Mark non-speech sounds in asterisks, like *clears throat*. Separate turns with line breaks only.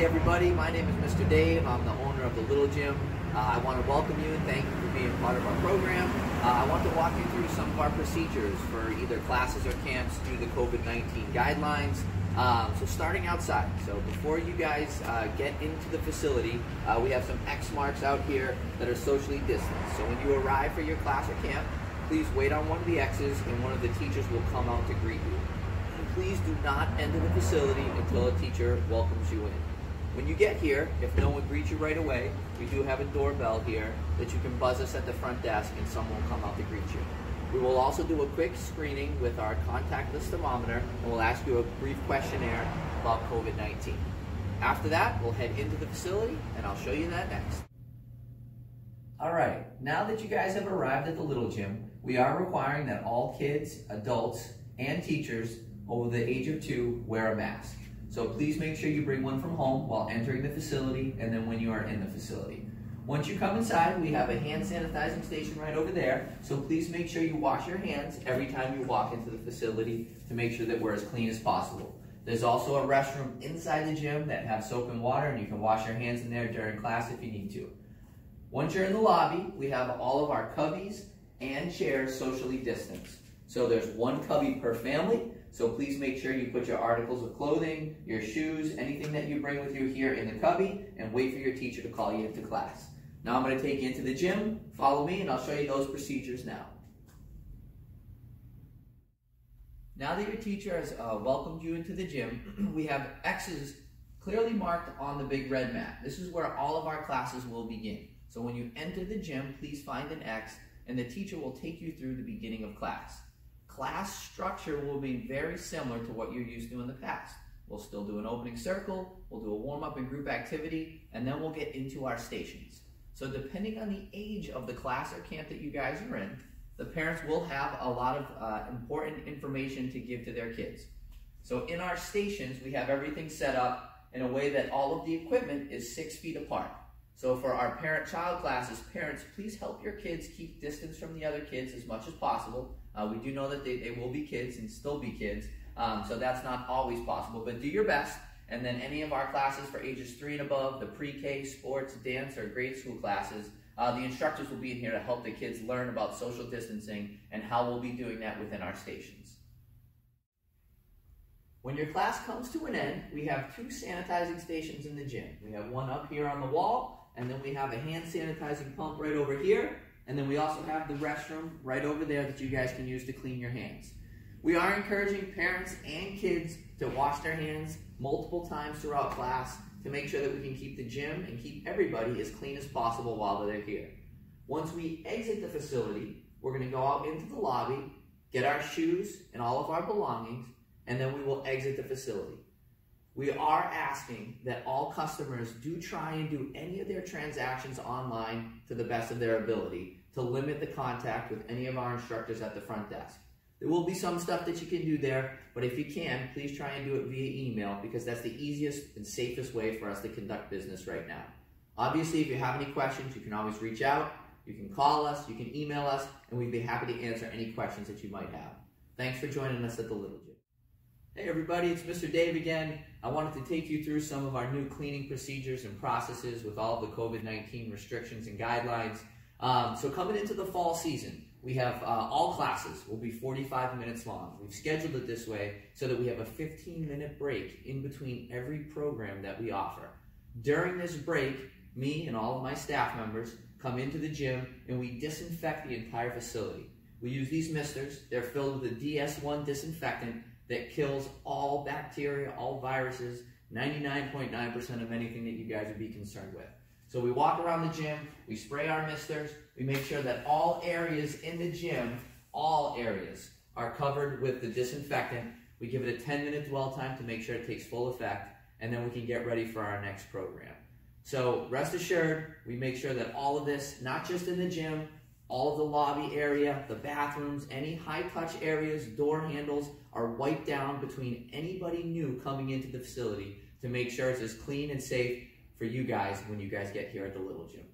Everybody, my name is Mr. Dave. I'm the owner of the Little Gym. Uh, I want to welcome you and thank you for being part of our program. Uh, I want to walk you through some of our procedures for either classes or camps due to the COVID-19 guidelines. Um, so starting outside, so before you guys uh, get into the facility, uh, we have some X marks out here that are socially distanced. So when you arrive for your class or camp, please wait on one of the X's and one of the teachers will come out to greet you. And please do not enter the facility until a teacher welcomes you in. When you get here, if no one greets you right away, we do have a doorbell here that you can buzz us at the front desk and someone will come out to greet you. We will also do a quick screening with our contactless thermometer and we'll ask you a brief questionnaire about COVID-19. After that, we'll head into the facility and I'll show you that next. All right, now that you guys have arrived at the Little Gym, we are requiring that all kids, adults, and teachers over the age of two wear a mask. So please make sure you bring one from home while entering the facility and then when you are in the facility. Once you come inside, we have a hand sanitizing station right over there. So please make sure you wash your hands every time you walk into the facility to make sure that we're as clean as possible. There's also a restroom inside the gym that has soap and water and you can wash your hands in there during class if you need to. Once you're in the lobby, we have all of our cubbies and chairs socially distanced. So there's one cubby per family so please make sure you put your articles of clothing, your shoes, anything that you bring with you here in the cubby and wait for your teacher to call you into class. Now I'm going to take you into the gym. Follow me and I'll show you those procedures now. Now that your teacher has uh, welcomed you into the gym, *clears throat* we have X's clearly marked on the big red mat. This is where all of our classes will begin. So when you enter the gym, please find an X and the teacher will take you through the beginning of class class structure will be very similar to what you're used to in the past. We'll still do an opening circle, we'll do a warm-up and group activity, and then we'll get into our stations. So depending on the age of the class or camp that you guys are in, the parents will have a lot of uh, important information to give to their kids. So in our stations, we have everything set up in a way that all of the equipment is six feet apart. So for our parent-child classes, parents, please help your kids keep distance from the other kids as much as possible. Uh, we do know that they, they will be kids and still be kids, um, so that's not always possible, but do your best. And then any of our classes for ages three and above, the pre-K, sports, dance, or grade school classes, uh, the instructors will be in here to help the kids learn about social distancing and how we'll be doing that within our stations. When your class comes to an end, we have two sanitizing stations in the gym. We have one up here on the wall, and then we have a hand sanitizing pump right over here, and then we also have the restroom right over there that you guys can use to clean your hands. We are encouraging parents and kids to wash their hands multiple times throughout class to make sure that we can keep the gym and keep everybody as clean as possible while they're here. Once we exit the facility, we're going to go out into the lobby, get our shoes and all of our belongings, and then we will exit the facility. We are asking that all customers do try and do any of their transactions online to the best of their ability to limit the contact with any of our instructors at the front desk. There will be some stuff that you can do there, but if you can, please try and do it via email because that's the easiest and safest way for us to conduct business right now. Obviously, if you have any questions, you can always reach out, you can call us, you can email us, and we'd be happy to answer any questions that you might have. Thanks for joining us at the Little Gym. Hey everybody, it's Mr. Dave again. I wanted to take you through some of our new cleaning procedures and processes with all the COVID-19 restrictions and guidelines. Um, so coming into the fall season, we have uh, all classes will be 45 minutes long. We've scheduled it this way so that we have a 15 minute break in between every program that we offer. During this break, me and all of my staff members come into the gym and we disinfect the entire facility. We use these misters. They're filled with a DS1 disinfectant that kills all bacteria, all viruses, 99.9% .9 of anything that you guys would be concerned with. So we walk around the gym, we spray our misters, we make sure that all areas in the gym, all areas, are covered with the disinfectant. We give it a 10 minute dwell time to make sure it takes full effect, and then we can get ready for our next program. So rest assured, we make sure that all of this, not just in the gym, all of the lobby area, the bathrooms, any high touch areas, door handles are wiped down between anybody new coming into the facility to make sure it's as clean and safe for you guys when you guys get here at the Little Gym.